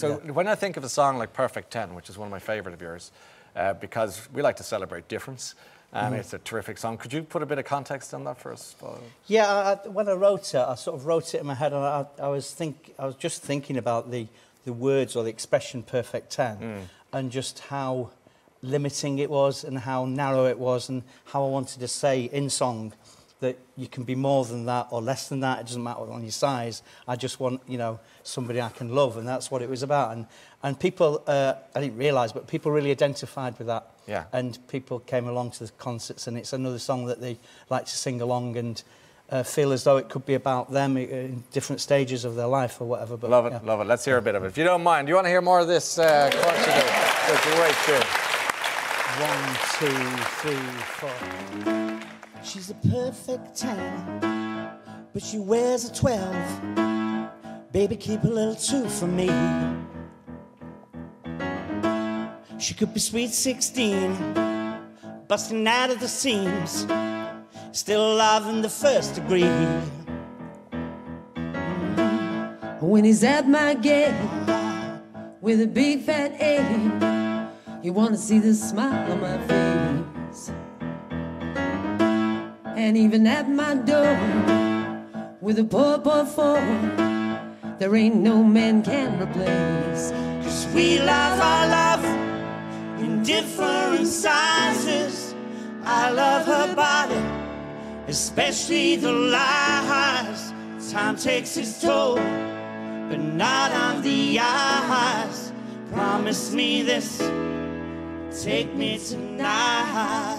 So Yeah. when I think of a song like Perfect 10, which is one of my favorite of yours, uh, because we like to celebrate difference, and Mm-hmm. it's a terrific song. Could you put a bit of context on that for us? Yeah, I, when I wrote it, I sort of wrote it in my head, and I, I was think I was just thinking about the the words or the expression "perfect 10 and just how limiting it was, and how narrow it was, and how I wanted to say in song that you can be more than that or less than that. It doesn't matter on your size. I just want you know somebody I can love, and that's what it was about. And and people, uh, I didn't realise, but people really identified with that. Yeah. And people came along to the concerts, and it's another song that they like to sing along and uh, feel as though it could be about them uh, in different stages of their life or whatever. But, Love it, yeah. love it. Let's hear a bit of it. If you don't mind, do you want to hear more of this? Uh, of course you do. It's a great tune. One, two, three, four. She's a perfect 10, but she wears a 12. Baby, keep a little two for me. She could be sweet 16, busting out of the seams, still alive in the first degree. When he's at my gate with a big fat A, you want to see the smile on my face. And even at my door with a poor, four, there ain't no man can replace. Cause we love our love in different sizes. I love her body, especially the lies. Time takes its toll, but not on the eyes. Promise me this, take me tonight.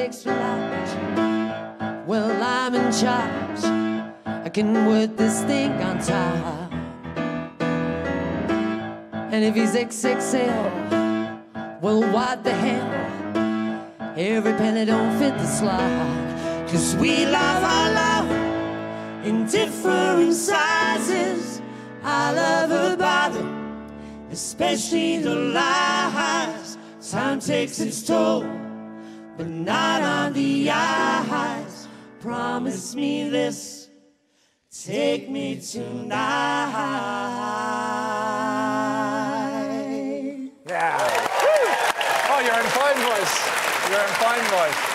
He's well, I'm in charge. I can work this thing on top. And if he's XXL, well, what the hell? Every penny don't fit the slot. Cause we love our love in different sizes. I love her body, especially the lies. Time takes its toll, but not on the eyes. Promise me this, take me tonight. Yeah. Oh, you're in fine voice. You're in fine voice.